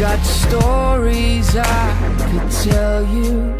got stories I could tell you.